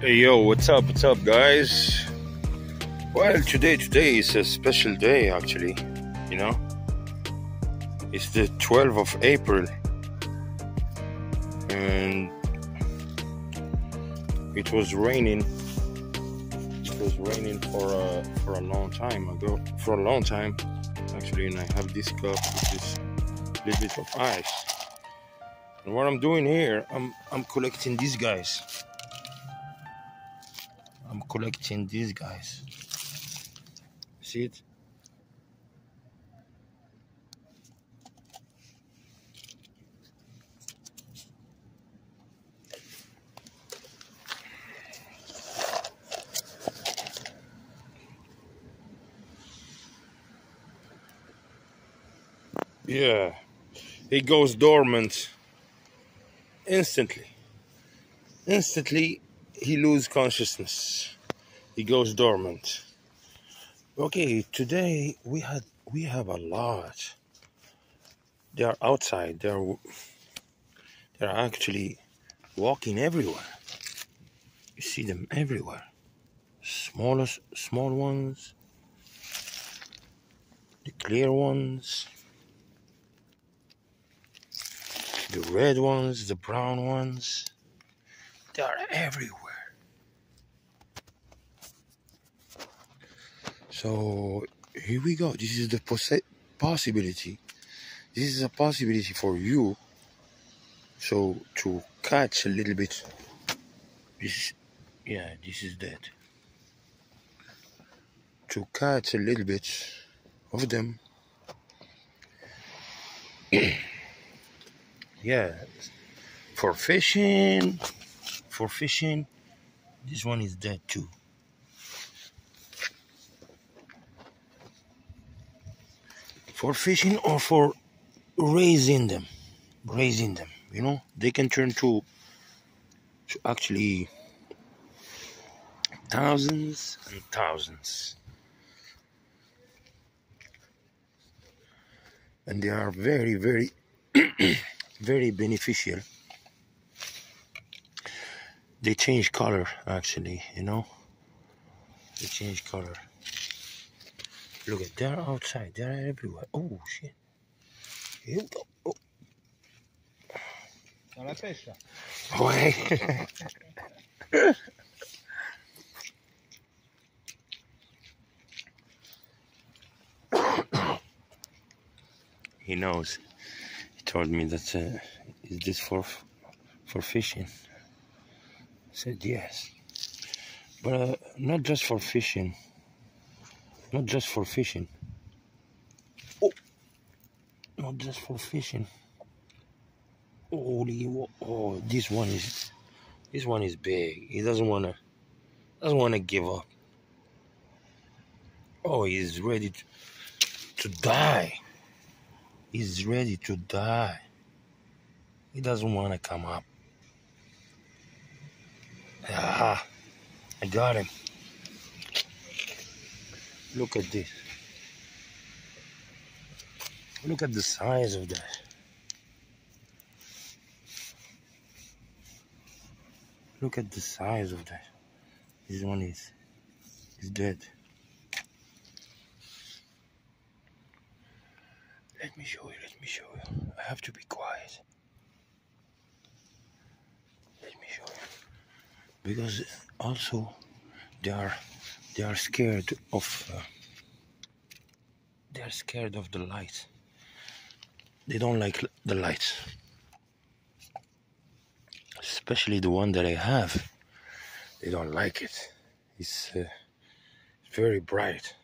Hey yo, what's up? What's up, guys? Well, today, today is a special day, actually. You know, it's the 12th of April, and it was raining. It was raining for a for a long time ago. For a long time, actually, and I have this cup, with this little bit of ice. And what I'm doing here, I'm I'm collecting these guys. I'm collecting these guys. See it? Yeah, it goes dormant instantly. Instantly, he lose consciousness. He goes dormant. Okay, today we had we have a lot. They are outside. They are they are actually walking everywhere. You see them everywhere. Smallest small ones, the clear ones, the red ones, the brown ones. They are everywhere. So here we go. This is the possi- possibility. This is a possibility for you. So to catch a little bit. This, yeah, this is dead. To catch a little bit of them. yeah, for fishing. For fishing, this one is dead too. For fishing or for raising them. Raising them you know? They can turn to, to actually thousands and thousands. And they are very very very beneficial. They change color actually you know? They change color Look at they're outside. They're everywhere. Oh shit. Here we go. Oh. la pesca. Ouais. he knows. He told me that uh, is this for for fishing. I said yes, but uh, not just for fishing not just for fishing. Oh. Not just for fishing. Holy oh this one is this one is big. He doesn't want to doesn't want to give up. Oh he's ready to, to die. He's ready to die. He doesn't want to come up. Ah i got him Look at this. Look at the size of that. Look at the size of that. This one is is dead. Let me show you, let me show you. I have to be quiet. Let me show you. Because also there are they are scared of uh, they are scared of the light. They don't like the lights especially the one that I have they don't like it. It's uh, very bright.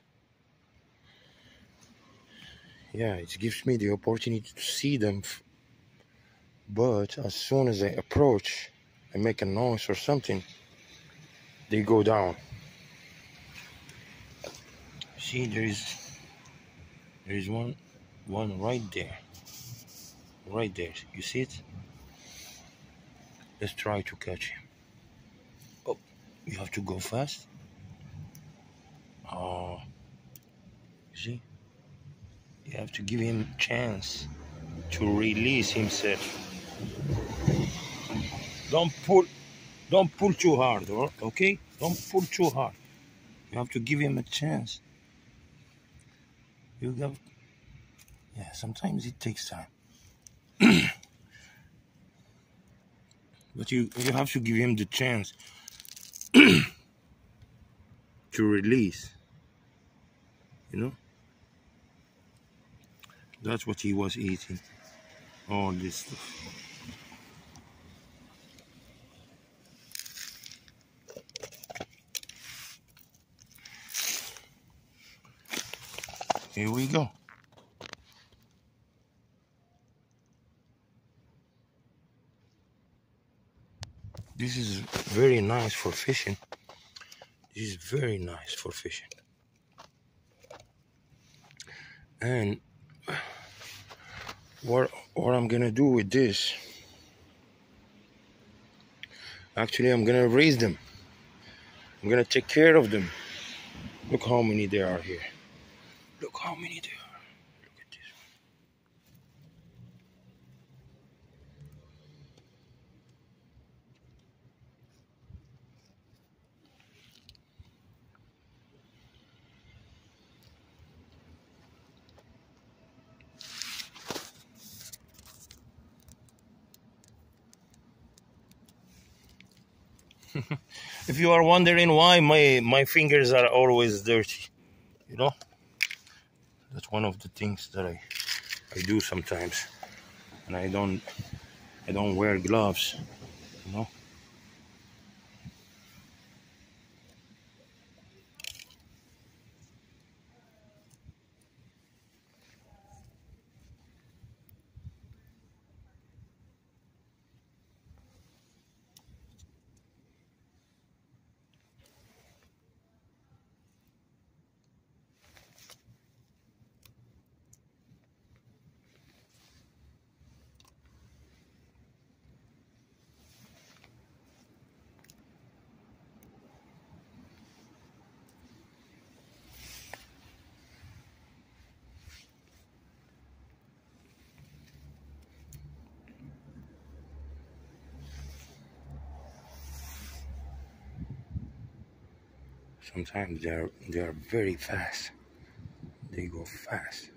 Yeah it gives me the opportunity to see them but as soon as I approach I make a noise or something they go down see there is there is one one right there. Right there. You see it? Let's try to catch him. Oh you have to go fast. Oh. You see? You have to give him chance to release himself. Don't pull don't pull too hard, okay? Don't pull too hard. You have to give him a chance. You have, yeah, sometimes it takes time. but you, you have to give him the chance to release. You know? That's what he was eating. All this stuff. Here we go. This is very nice for fishing. This is very nice for fishing. And what what I'm gonna do with this actually I'm gonna raise them I'm gonna take care of them look how many there are here look how many there are. Look at this. If you are wondering why my my fingers are always dirty you know that's one of the things that i i do sometimes. And i don't i don't wear gloves you know sometimes they are they are very fast. They go fast.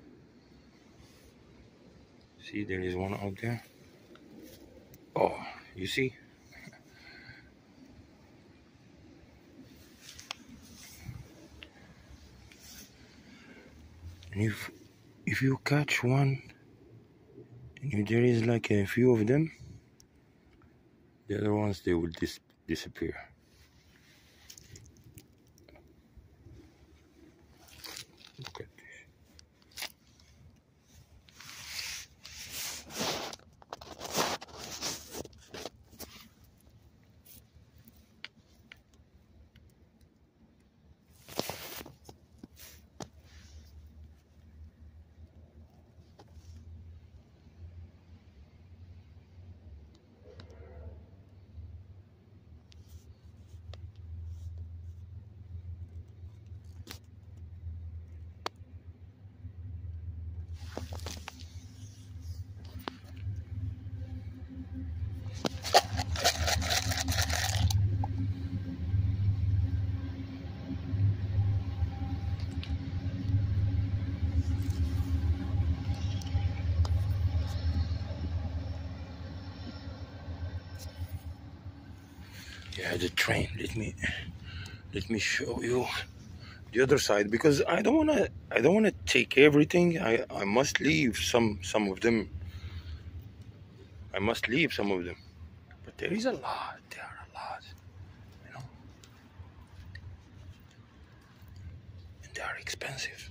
See there is one out there. Oh you see? And if if you catch one and if there is like a few of them the other ones they will dis disappear yeah the train. Let me let me show you the other side because i don't want to i don't want to take everything. I i must leave some some of them. I must leave some of them. But there is a lot. There are a lot you know. And they are expensive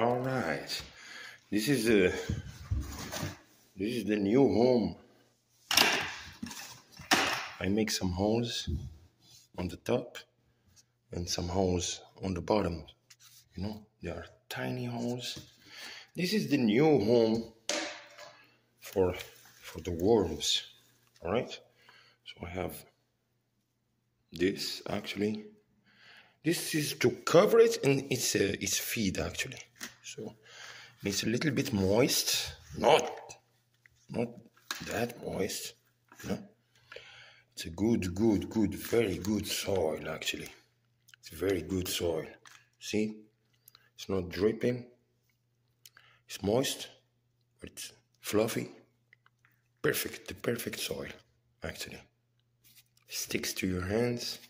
All right. This is the this is the new home. I make some holes on the top and some holes on the bottom. You know, they are tiny holes. This is the new home for for the worms. All right. So I have this actually. This is to cover it and it's uh, it's feed actually. So it's a little bit moist, not not that moist. No. It's a good, good, good, very good soil actually. It's very good soil. See? It's not dripping. It's moist, but it's fluffy. Perfect, the perfect soil actually. Sticks to your hands.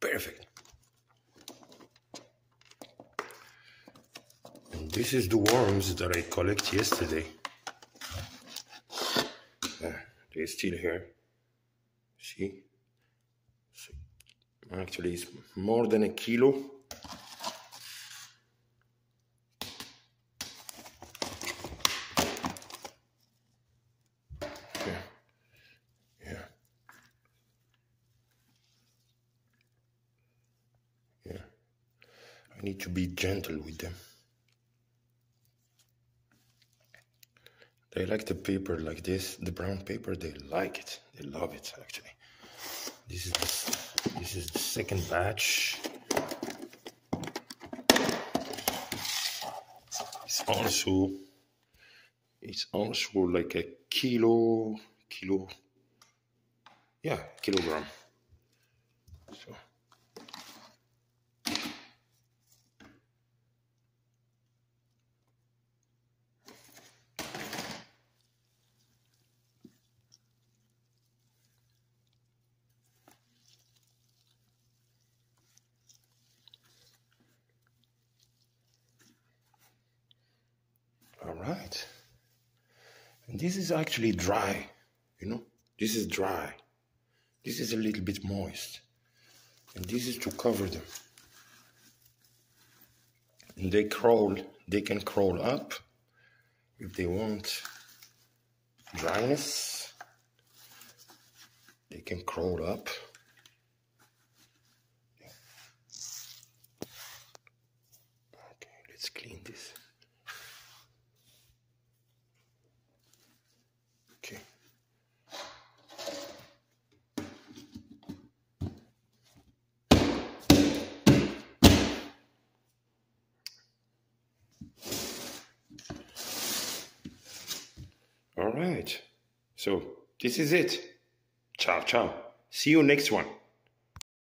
Perfect. This is the worms that I collected yesterday. Uh, they're still here. See? So actually, it's more than a kilo. Yeah. Yeah. Yeah. I need to be gentle with them. They like the paper like this, the brown paper. They like it. They love it actually. This is the, this is the second batch. It's also it's also like a kilo kilo yeah kilogram. So. All right. And this is actually dry, you know? This is dry. This is a little bit moist. And this is to cover them. And they crawl, they can crawl up if they want dryness. They can crawl up. Okay, let's clean this. Okay. All right. So this is it. Ciao, ciao. See you next one.